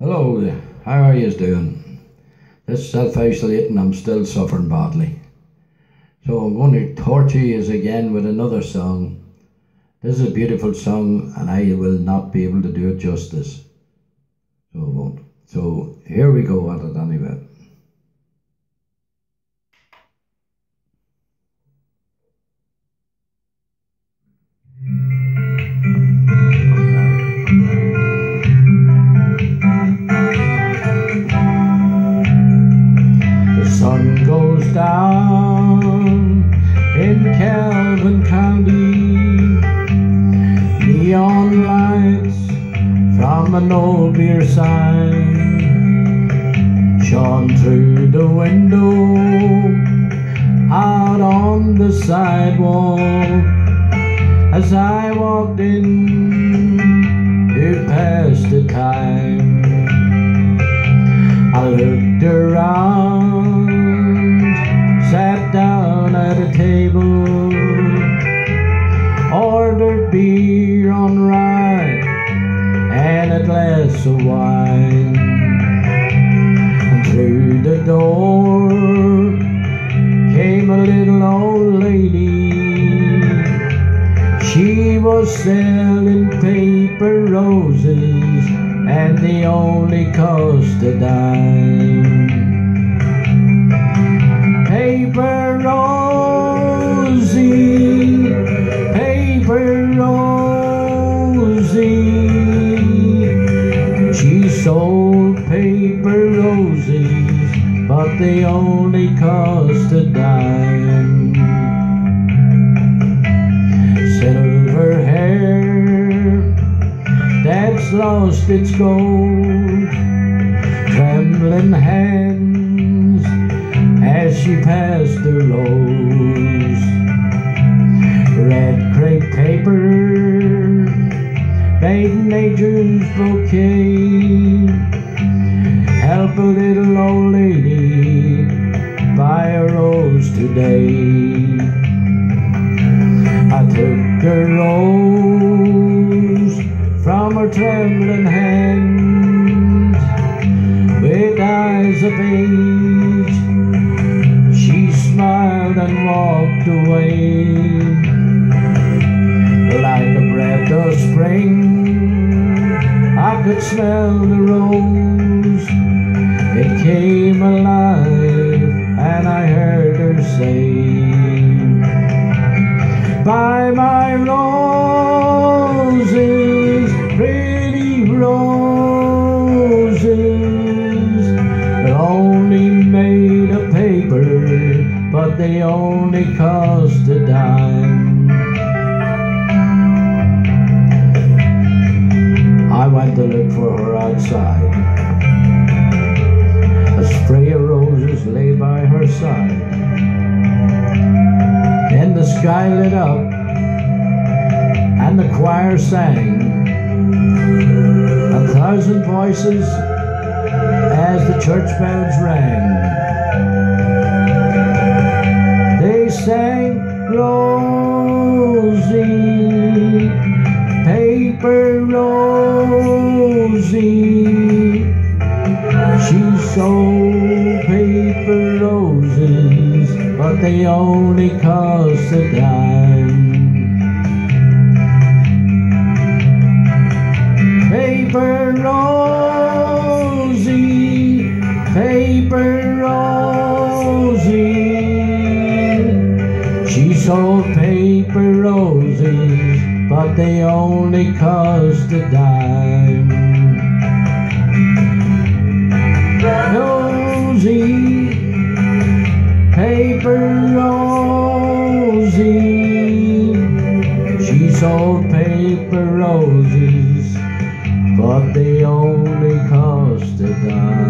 Hello how are you doing? This self-isolating, I'm still suffering badly. So I'm going to torture you again with another song. This is a beautiful song and I will not be able to do it justice. So I won't. So here we go at it sun goes down in Calvin County. Neon lights from an old beer sign shone through the window out on the sidewalk as I walked in to pass the time. I looked around, ordered beer on rye and a glass of wine. And through the door came a little old lady. She was selling paper roses and they only cost a dime. Paper Rosie, sold paper roses, but they only cost a dime. Silver hair that's lost its gold. Trembling hands as she passed the rose. Red crepe paper nature's bouquet. Help a little old lady buy a rose today. I took a rose from her trembling hand with eyes of age. She smiled and walked away of spring. I could smell the rose. It came alive and I heard her say, Buy my roses, pretty roses, they're only made of paper, but they only cost a dime. To look for her outside. A spray of roses lay by her side. Then the sky lit up and the choir sang. A thousand voices as the church bells rang. They sang Rosie, they only cost a dime. Paper Rosie, paper Rosie. She sold paper roses, but they only cost a dime. She sold paper roses, but they only cost a dime.